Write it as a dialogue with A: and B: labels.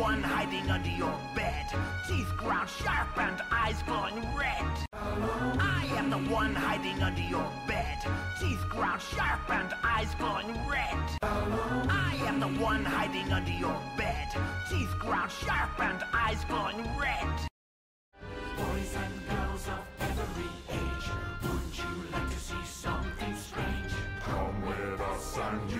A: one hiding under your bed. Teeth ground sharp and eyes glowing red. I am the one hiding under your bed. Teeth ground sharp and eyes glowing red. I am the one hiding under your bed. Teeth ground sharp and eyes glowing red. Boys and girls of every age, wouldn't you like to see something strange?
B: Come with us and you